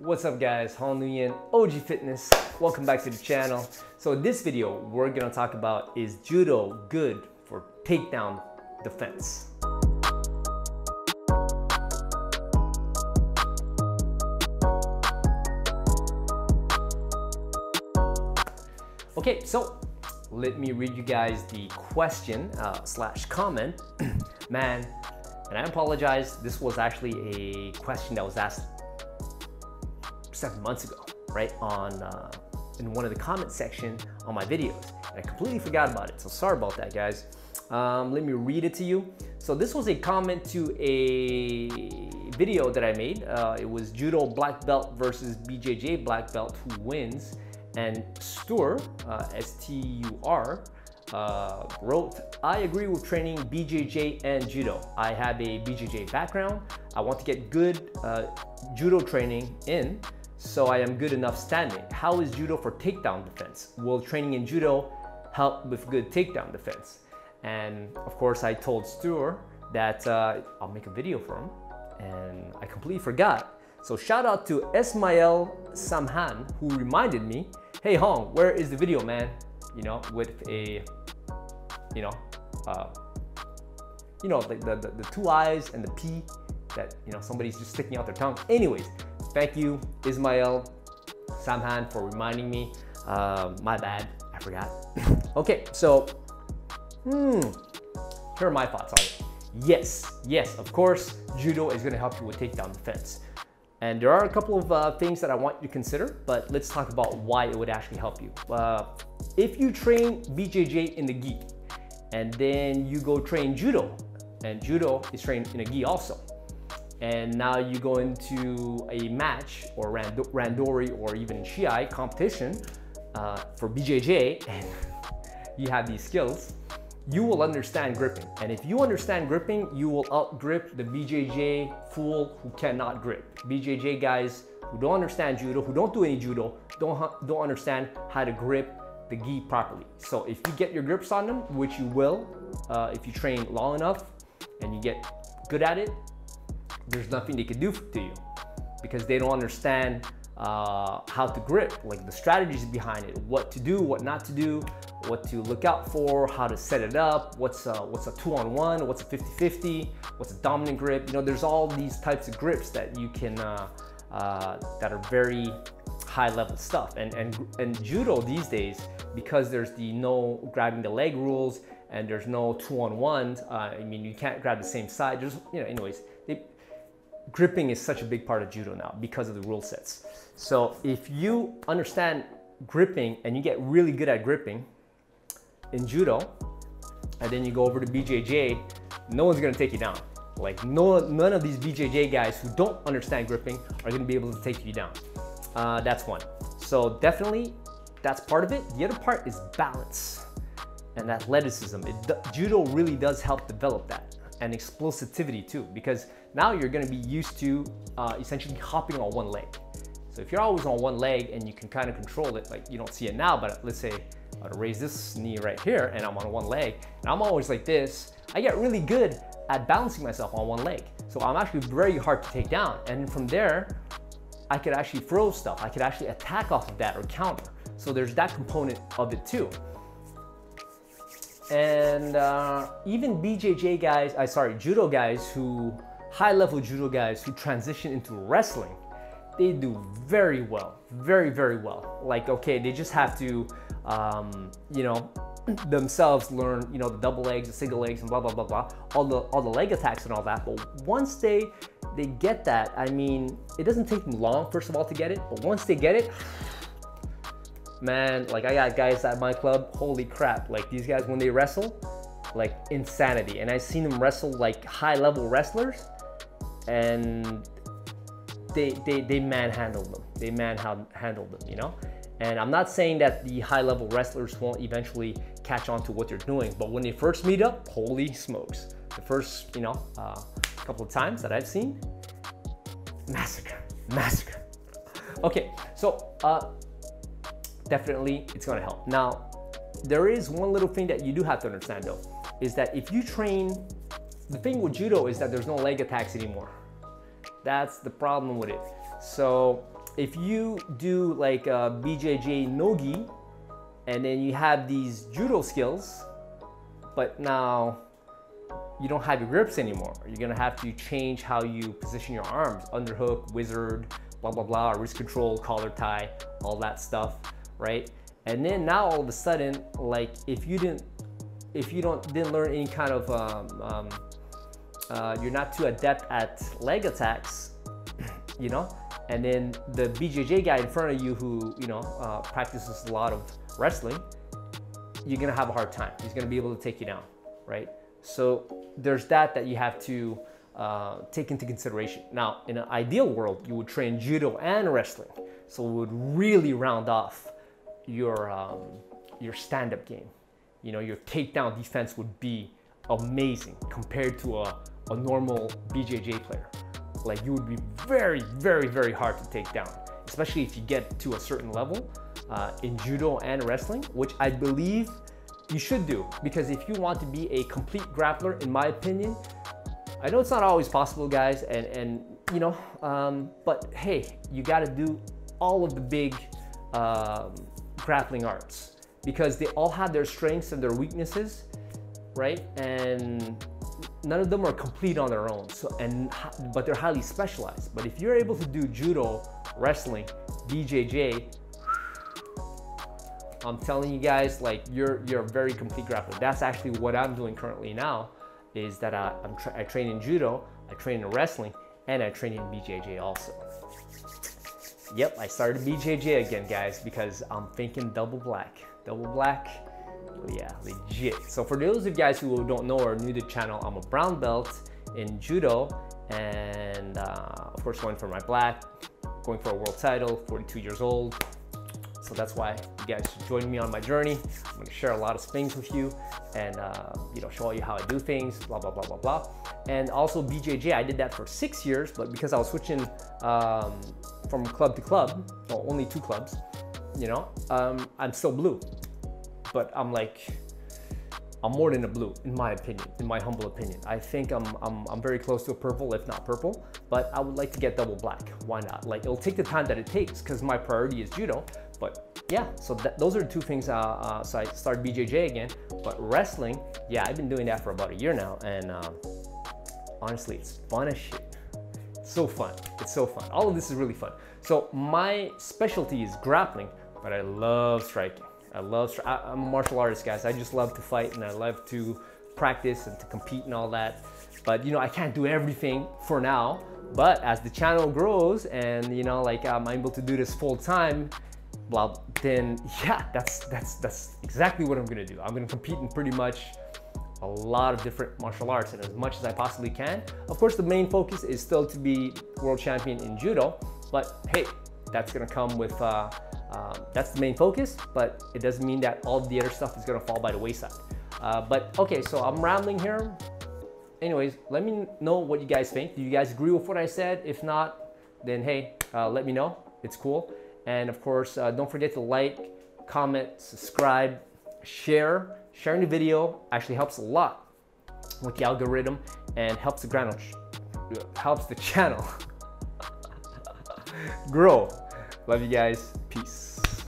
What's up guys, Hong Nguyen, OG Fitness. Welcome back to the channel. So in this video, we're gonna talk about is Judo good for takedown defense? Okay, so let me read you guys the question uh, slash comment. Man, and I apologize, this was actually a question that was asked seven months ago, right? On uh, in one of the comment section on my videos. And I completely forgot about it, so sorry about that, guys. Um, let me read it to you. So this was a comment to a video that I made. Uh, it was Judo Black Belt versus BJJ Black Belt who wins. And Stur, uh, S-T-U-R, uh, wrote, I agree with training BJJ and Judo. I have a BJJ background. I want to get good uh, Judo training in so I am good enough standing. How is Judo for takedown defense? Will training in Judo help with good takedown defense? And of course I told Stuart that uh, I'll make a video for him and I completely forgot. So shout out to Esmael Samhan who reminded me, hey Hong, where is the video man? You know, with a, you know, uh, you know, the, the, the two eyes and the P that, you know, somebody's just sticking out their tongue. Anyways, thank you, Ismail Samhan, for reminding me. Uh, my bad, I forgot. okay, so, hmm, here are my thoughts on it. Yes, yes, of course, Judo is gonna help you with takedown defense. And there are a couple of uh, things that I want you to consider, but let's talk about why it would actually help you. Uh, if you train BJJ in the gi, and then you go train Judo, and Judo is trained in a gi also, and now you go into a match or randori or even shiai competition uh, for BJJ and you have these skills, you will understand gripping. And if you understand gripping, you will outgrip the BJJ fool who cannot grip. BJJ guys who don't understand judo, who don't do any judo, don't, don't understand how to grip the gi properly. So if you get your grips on them, which you will, uh, if you train long enough and you get good at it, there's nothing they can do to you because they don't understand uh, how to grip, like the strategies behind it, what to do, what not to do, what to look out for, how to set it up, what's a, what's a two on one, what's a 50-50, what's a dominant grip. You know, there's all these types of grips that you can, uh, uh, that are very high level stuff. And, and, and judo these days, because there's the no grabbing the leg rules and there's no two on ones, uh, I mean, you can't grab the same side. There's, you know, anyways, gripping is such a big part of judo now because of the rule sets. So if you understand gripping and you get really good at gripping in judo, and then you go over to BJJ, no one's gonna take you down. Like no, none of these BJJ guys who don't understand gripping are gonna be able to take you down. Uh, that's one. So definitely, that's part of it. The other part is balance and athleticism. It, judo really does help develop that and explosivity too, because now you're gonna be used to uh, essentially hopping on one leg. So if you're always on one leg and you can kind of control it, like you don't see it now, but let's say I raise this knee right here and I'm on one leg and I'm always like this, I get really good at balancing myself on one leg. So I'm actually very hard to take down. And from there, I could actually throw stuff. I could actually attack off of that or counter. So there's that component of it too. And uh, even BJJ guys, I sorry, judo guys who, high level judo guys who transition into wrestling, they do very well, very, very well. Like, okay, they just have to, um, you know, themselves learn, you know, the double legs, the single legs, and blah, blah, blah, blah, all the, all the leg attacks and all that. But once they, they get that, I mean, it doesn't take them long, first of all, to get it, but once they get it, man, like I got guys at my club, holy crap, like these guys when they wrestle, like insanity. And I've seen them wrestle like high level wrestlers and they, they, they manhandle them. They manhandle them, you know? And I'm not saying that the high level wrestlers won't eventually catch on to what they're doing, but when they first meet up, holy smokes. The first, you know, uh, couple of times that I've seen, massacre, massacre. Okay, so uh, definitely it's gonna help. Now, there is one little thing that you do have to understand though, is that if you train, the thing with judo is that there's no leg attacks anymore. That's the problem with it. So if you do like uh, a BJJ nogi, and then you have these judo skills, but now you don't have your grips anymore. You're gonna have to change how you position your arms, underhook, whizzer, blah, blah, blah, wrist control, collar tie, all that stuff, right? And then now all of a sudden, like if you didn't, if you don't didn't learn any kind of, um, um, uh, you're not too adept at leg attacks, you know, and then the BJJ guy in front of you who, you know, uh, practices a lot of wrestling, you're gonna have a hard time. He's gonna be able to take you down, right? So there's that that you have to uh, take into consideration. Now, in an ideal world, you would train judo and wrestling, so it would really round off your um, your stand-up game. You know, your takedown defense would be amazing compared to a, a normal BJJ player. Like you would be very, very, very hard to take down, especially if you get to a certain level uh, in judo and wrestling, which I believe you should do because if you want to be a complete grappler, in my opinion, I know it's not always possible, guys, and and you know, um, but hey, you got to do all of the big um, grappling arts because they all have their strengths and their weaknesses, right? And none of them are complete on their own. So and but they're highly specialized. But if you're able to do judo, wrestling, BJJ, I'm telling you guys, like you're you're a very complete grappler. That's actually what I'm doing currently now. Is that I, I'm tra I train in judo, I train in wrestling, and I train in BJJ also. Yep, I started BJJ again, guys, because I'm thinking double black. Double black, yeah, legit. So for those of you guys who don't know or new to the channel, I'm a brown belt in judo, and uh, of course going for my black, going for a world title, 42 years old. So that's why you guys should join me on my journey. I'm gonna share a lot of things with you and uh, you know show you how I do things, blah, blah, blah, blah, blah. And also BJJ, I did that for six years, but because I was switching um, from club to club, well, only two clubs, you know, um, I'm still blue. But I'm like, I'm more than a blue, in my opinion, in my humble opinion. I think I'm, I'm, I'm very close to a purple, if not purple, but I would like to get double black. Why not? Like, it'll take the time that it takes because my priority is judo, but yeah, so those are the two things. Uh, uh, so I started BJJ again, but wrestling, yeah, I've been doing that for about a year now, and uh, honestly, it's fun as shit. So fun. It's so fun. All of this is really fun. So my specialty is grappling, but I love striking. I love. I, I'm a martial artist, guys. I just love to fight, and I love to practice and to compete and all that. But you know, I can't do everything for now. But as the channel grows, and you know, like um, I'm able to do this full time, well, then yeah, that's that's that's exactly what I'm gonna do. I'm gonna compete in pretty much a lot of different martial arts and as much as I possibly can. Of course, the main focus is still to be world champion in judo, but hey, that's gonna come with, uh, uh, that's the main focus, but it doesn't mean that all the other stuff is gonna fall by the wayside. Uh, but okay, so I'm rambling here. Anyways, let me know what you guys think. Do you guys agree with what I said? If not, then hey, uh, let me know. It's cool. And of course, uh, don't forget to like, comment, subscribe, share. Sharing the video actually helps a lot with the algorithm and helps the channel, helps the channel grow. Love you guys. Peace.